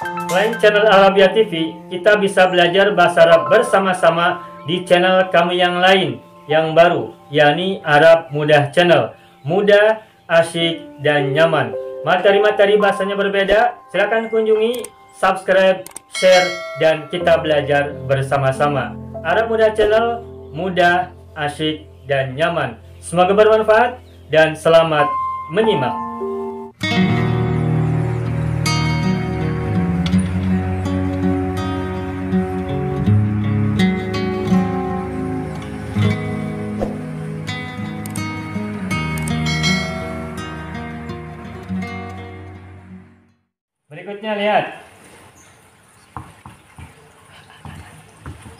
Selain channel Arabia TV, kita bisa belajar bahasa Arab bersama-sama di channel kami yang lain yang baru, yakni Arab Mudah Channel. Mudah, asyik, dan nyaman. Materi-materi bahasanya berbeda, silakan kunjungi, subscribe, share, dan kita belajar bersama-sama. Arab Mudah Channel, mudah, asyik, dan nyaman. Semoga bermanfaat dan selamat menyimak.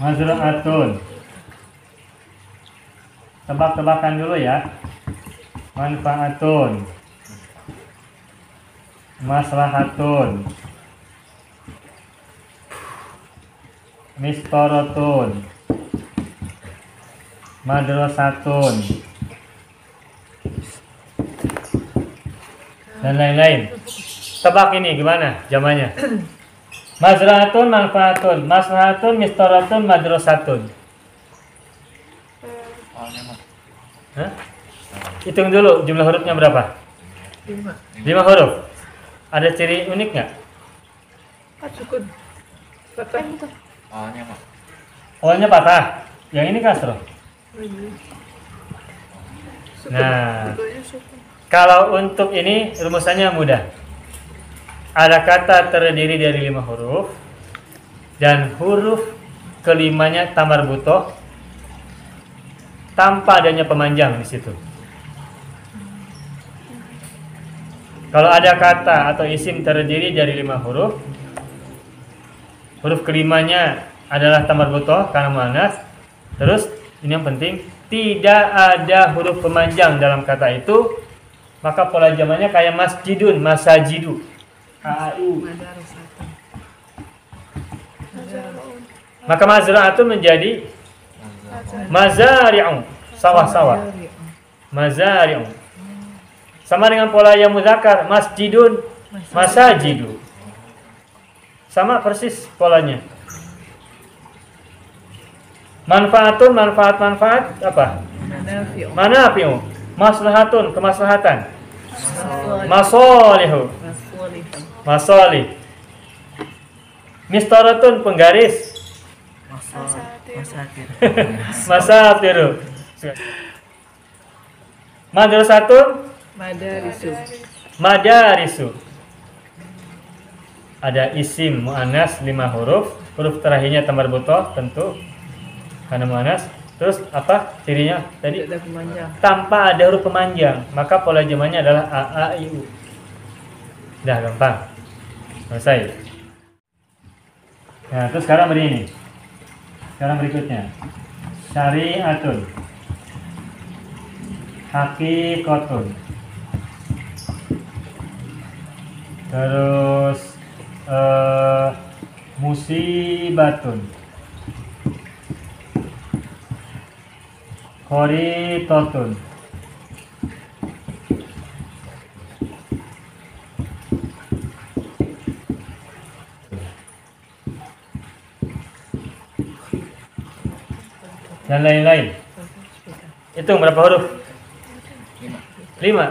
Mazra'atun. Tebak-tebakan dulu ya. Manfaatun. Maslahatun. Mistoratun. Madrasatun. Dan lain-lain. Tebak ini gimana zamannya? Mazraatun, manfaatun, maslahatun, mistoratun, madrasatun. Hah? Hitung dulu jumlah hurufnya berapa? lima Lima huruf. Ada ciri unik nggak? cukup patah Awalnya mah Awalnya patah. Yang ini kasroh. Nah. Kalau untuk ini rumusannya mudah. Ada kata terdiri dari lima huruf dan huruf kelimanya tamar butoh tanpa adanya pemanjang di situ. Kalau ada kata atau isim terdiri dari lima huruf, huruf kelimanya adalah tamar butoh karena muannas. Terus ini yang penting tidak ada huruf pemanjang dalam kata itu, maka pola zamannya kayak masjidun, masajidu. Maka mazra'atun menjadi mazari'un, sawah-sawah. Mazari'un. Sama dengan pola yang muzakkar, masjidun, masajidu. Sama persis polanya. Manfaatun, manfaat-manfaat apa? Manafi'u. Manafi'u, maslahatun, kemaslahatan. Masolihu. Masolih. Mistoratun, penggaris. Masatir Masatiru. Madrasatun, Madarisu. madarisu. Ada isim mu'anas lima huruf, huruf terakhirnya tamar butoh tentu karena mu'anas. Terus apa cirinya tadi? Tidak ada pemanjang. Tanpa ada huruf pemanjang, maka pola jamannya adalah a a i u. Dah gampang. Selesai. Nah, terus sekarang begini. Sekarang berikutnya. Syariatun. Hakikatun. Terus eh, musibatun. Koritotun. Dan lain-lain. Itu berapa huruf? Lima Lima.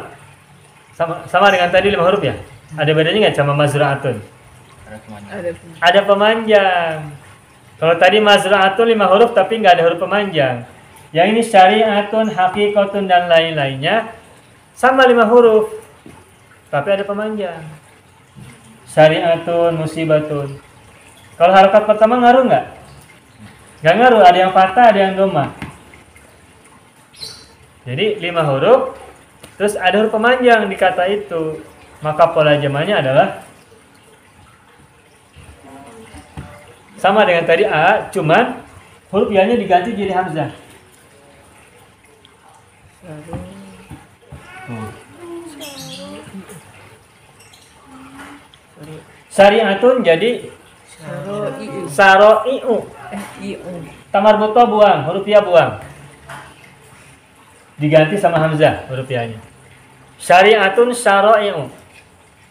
Sama, sama dengan tadi lima huruf ya? Ada bedanya nggak sama mazra'atun? Ada Ada pemanjang. Ada pemanjang. Kalau tadi mazra'atun lima huruf tapi nggak ada huruf pemanjang. Yang ini syariatun, hakikatun dan lain-lainnya sama lima huruf tapi ada pemanjang. Syariatun, musibatun. Kalau harakat pertama ngaruh nggak? Nggak ngaruh. Ada yang patah, ada yang doma. Jadi lima huruf, terus ada huruf pemanjang di kata itu. Maka pola jamannya adalah sama dengan tadi A, cuman huruf ya-nya diganti jadi hamzah. Lalu Syariatun jadi Saro'i'u. saro'i'u. Tamar buto buang, huruf ya buang. Diganti sama hamzah huruf ya-nya. Syariatun saro'i'u.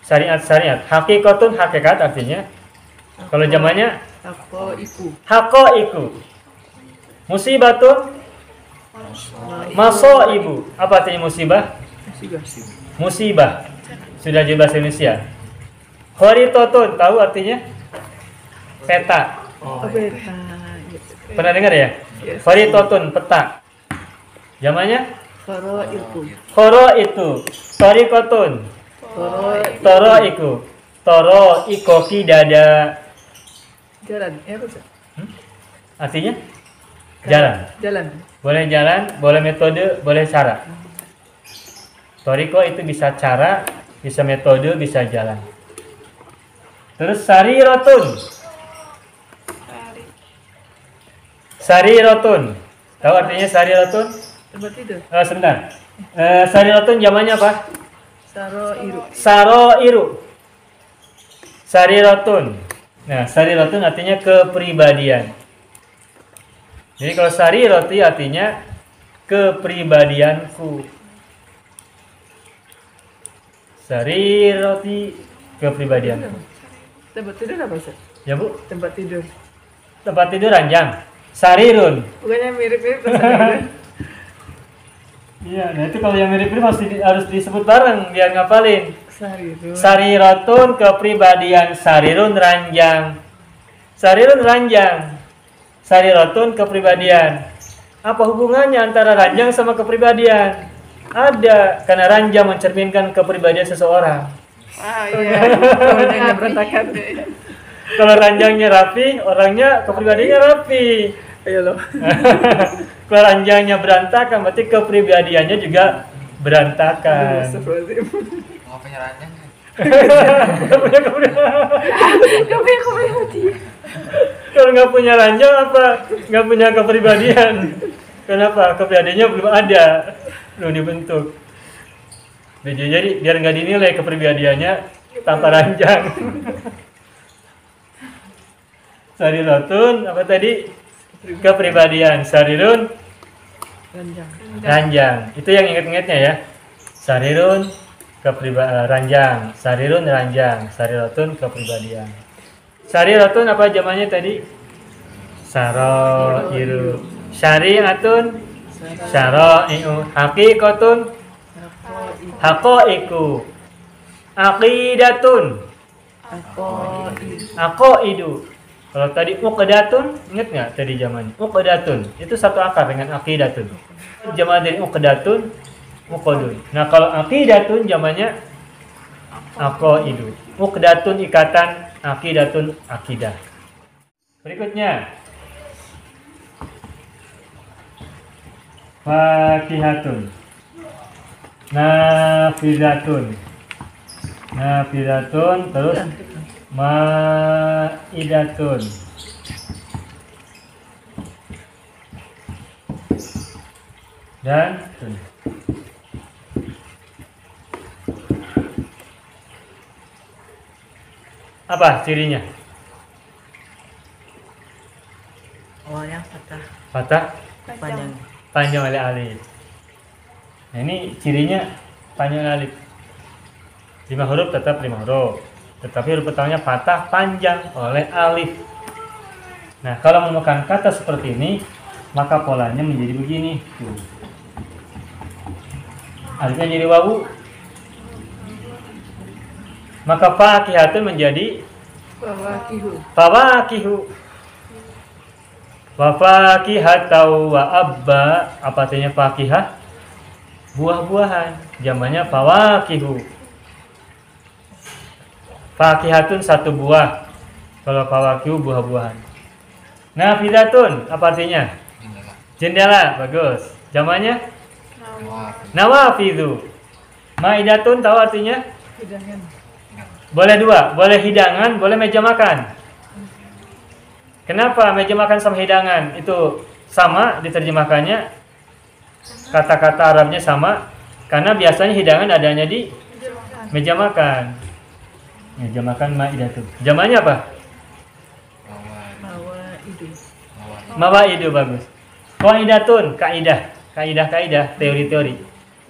Syariat syariat. Hakikatun hakikat artinya Kalau jamannya Ako iku. hakoiku. Musibatun maso ibu. Apa artinya musibah? Musibah. Musibah. Sudah bahasa Indonesia. Khoritotun, tahu artinya? Peta. Oh, beta. Yes. Pernah dengar ya? Yes. Khoritotun, peta. Jamannya? Koro iku. Khoro itu. Torikotun. Koro Toro iku. Toro ikoki dada. jalan. Eh apa sih? Artinya? Jalan. Jalan. Boleh jalan, boleh metode, boleh cara. Toriko itu bisa cara, bisa metode, bisa jalan. Terus sari rotun. Sari rotun. Tahu artinya sari rotun? Tempat tidur. Eh, sebentar. Eh, sari rotun zamannya apa? Saro iru. Saro iru. Sari rotun. Nah, sari rotun artinya kepribadian. Jadi kalau sari roti artinya kepribadianku. Sari roti kepribadianku. Tempat tidur apa sih? Ya bu, Tempat tidur. tempat tidur ranjang. Sarirun. Bukannya mirip-mirip tempat tidur. Iya, nah itu kalau yang mirip-mirip harus, di- harus disebut bareng biar ngapalin. Sariru. Sarirotun kepribadian sarirun ranjang. Sarirun ranjang. Sarirotun kepribadian. Apa hubungannya antara ranjang sama kepribadian? Ada, karena ranjang mencerminkan kepribadian seseorang. Ah iya. Orangnya berantakan. Kalau ranjangnya rapi, orangnya kepribadiannya rapi. Ayo lo. Kalau ranjangnya berantakan, berarti kepribadiannya juga berantakan. Astagfirullahaladzim. Mau penyerangan? Punya kepribadian. Gak punya komunikasi. Kalau nggak punya ranjang apa? Nggak punya kepribadian. Kenapa? Kepribadiannya belum ada, belum dibentuk. Jadi, jadi biar nggak dinilai kepribadiannya tanpa ranjang. Sarirotun apa tadi? Kepribadian. Sarirun Ranjang. ranjang. Itu yang inget-ingetnya ya. Sarirun kepribadian ranjang. Sarirun ranjang. Sarirotun kepribadian. Sarirotun apa zamannya tadi? Saro iru. Syariatun Syaro iu. Hakikatun Ako iku. Hako iku. Aqidatun Ako iku. Ako idu. Kalau tadi uqdatun, ingat nggak tadi zamannya? Uqdatun itu satu akar dengan aqidatun. Zaman dari uqdatun, uqdun. Nah kalau aqidatun zamannya ako idu. Uqdatun ikatan, aqidatun akidah. Berikutnya Fakihatun Nafidatun Nafidatun terus Maidatun dan tun. apa cirinya Awalnya patah. patah Panjang. panjang oleh alif nah ini cirinya panjang alif lima huruf tetap lima huruf tetapi huruf pertamanya patah panjang oleh alif. Nah kalau menemukan kata seperti ini maka polanya menjadi begini. Tuh alifnya jadi wawu. Maka fakihatun menjadi fawakihu. wa fakihatau wa abba. Apa artinya fakihah? Buah-buahan. Zamannya fawakihu fakihatun satu buah. Kalau fawakihu buah-buahan. Nafidatun apa artinya? Jendela. jendela bagus. Zamannya Wah, nawafidhu maidatun tahu artinya? Hidangan. boleh dua boleh hidangan boleh meja makan. Kenapa meja makan sama hidangan itu sama diterjemahkannya? Kata-kata Arabnya sama karena biasanya hidangan adanya di meja makan. Meja makan maidatun. Jamannya apa? Bahwa Mawaidu bagus. Qaidatun, kaidah, kaidah-kaidah, teori-teori.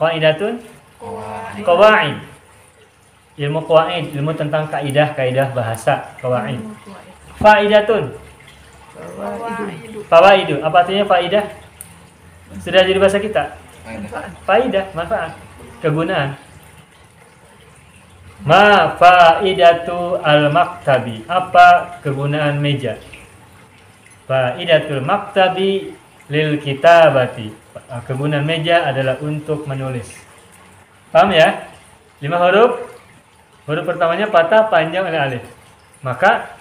Qaidatun, qawaid. Ilmu qawaid, ilmu tentang kaidah-kaidah bahasa, qawaid. Faidatun. Fawaidu. Apa artinya faidah? Sudah jadi bahasa kita. Faidah, manfaat, kegunaan. Ma faidatu al-maktabi. Apa kegunaan meja? Faidatul maktabi lil kitabati. Kegunaan meja adalah untuk menulis. Paham ya? Lima huruf. Huruf pertamanya patah panjang oleh alif. Maka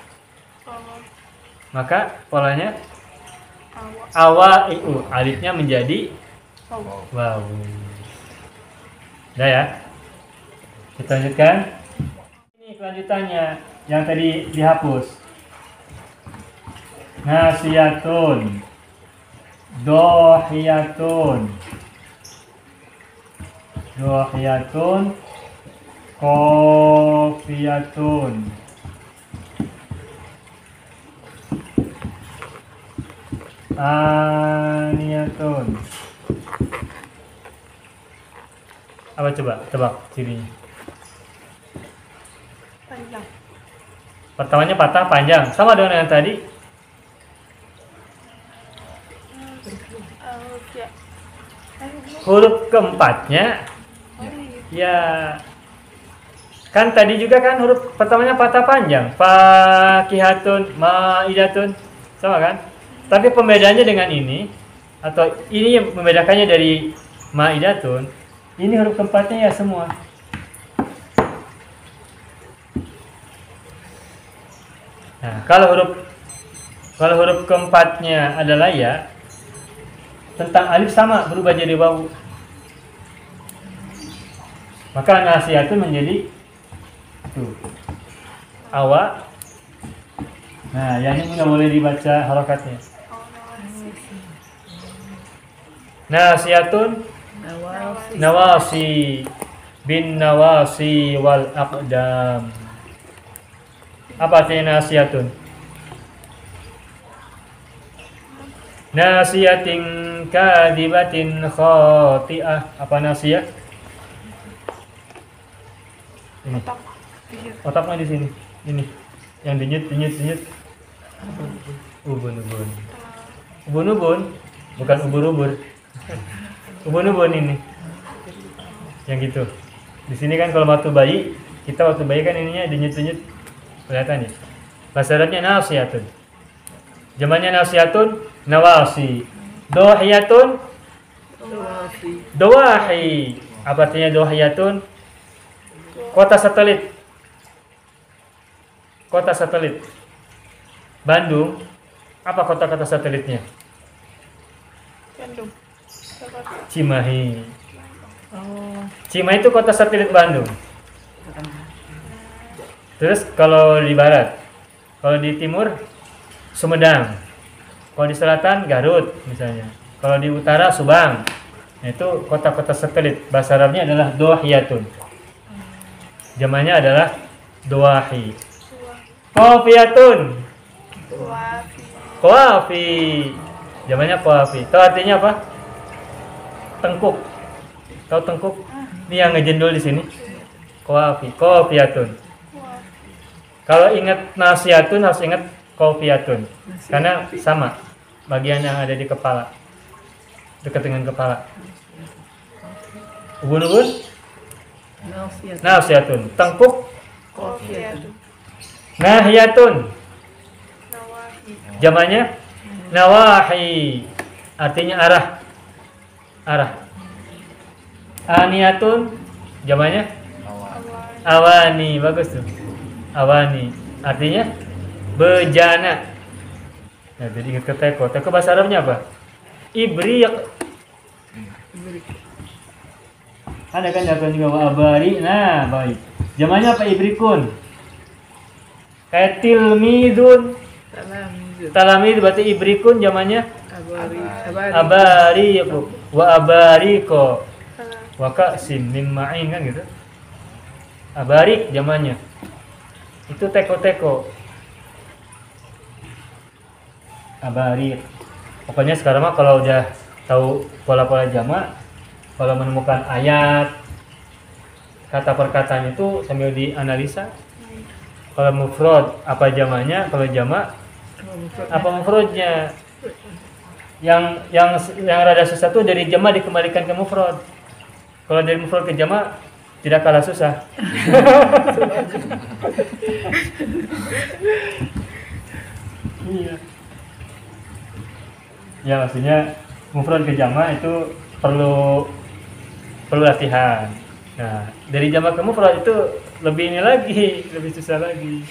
maka polanya awa iu alifnya menjadi wow. Udah ya. Kita lanjutkan. Ini kelanjutannya yang tadi dihapus. Nasiyatun. Dohiyatun. Dohiyatun. Kofiyatun. Aniyatun. Apa coba? Tebak cirinya. Panjang. Pertamanya patah panjang, sama dengan yang tadi. Huruf keempatnya ya kan tadi juga kan huruf pertamanya patah panjang. Fakihatun, maidatun. Sama kan? Tapi pembedanya dengan ini atau ini yang membedakannya dari maidatun, ini huruf keempatnya ya semua. Nah, kalau huruf kalau huruf keempatnya adalah ya, tentang alif sama berubah jadi wawu. Maka nasihatun menjadi itu awa. Nah, yang ini nggak boleh dibaca harokatnya. Nasihatun nawasi bin nawasi wal aqdam. Apa artinya nasihatun? Nasiyatin kadibatin khati'ah. Apa nasiyah? Ini. Otaknya di sini. Ini. Yang denyut denyut denyut. Ubun ubun. Ubun ubun. Bukan ubur ubur. Ubun ubun ini. Yang gitu. Di sini kan kalau waktu bayi, kita waktu bayi kan ininya denyut denyut. Kelihatan ya. Bahasa Arabnya nasiyatun. Jamannya nasiyatun, nawasi. Dohiyatun, Nawasi. Dowahi. Apa artinya dohiyatun? Kota satelit. Kota satelit. Bandung. Apa kota-kota satelitnya? Bandung. Cimahi. Oh. Cimahi itu kota satelit Bandung. Terus kalau di barat, kalau di timur Sumedang, kalau di selatan Garut misalnya, kalau di utara Subang, Nah, itu kota-kota satelit. Bahasa Arabnya adalah dohiyatun. Jamannya adalah doahi. Kofiyatun. Koafi. Jamannya koafi. Tahu artinya apa? Tengkuk. Tahu tengkuk? Ini yang ngejendol di sini. Koafi. Kofiyatun. Kalau ingat nasihatun harus ingat kofiyatun. Karena sama. Bagian yang ada di kepala. Dekat dengan kepala. Ubun-ubun? Nasihatun. Tengkuk? Kofiyat. Nahiyatun. Jamannya nawahi. Artinya arah. Arah. Aniyatun. Jamannya awani. Bagus tuh. Awani. Artinya bejana. Nah, jadi ingat ke teko. Teko bahasa Arabnya apa? Ibriq. Ada kan jatuh juga wa abari. Nah, baik. Jamannya apa ibrikun? Kayak tilmidun. Salam. Talamid berarti ibrikun zamannya Abari. Abari. abari ya bu wa abariko Salam. wa min ma'in kan gitu abarik zamannya itu teko-teko abarik pokoknya sekarang mah kalau udah tahu pola-pola jamak kalau menemukan ayat kata perkataan itu sambil dianalisa Kalau mufrad apa jamaknya? Kalau jamak apa mufradnya? Yang yang yang rada susah tuh dari jamak dikembalikan ke mufrad. Kalau dari mufrad ke jamak tidak kalah susah. iya. Ya maksudnya mufrad ke jamak itu perlu perlu latihan. Nah, dari jamak ke mufrad itu lebih ini lagi, lebih susah lagi.